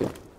you.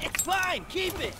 It's fine, keep it!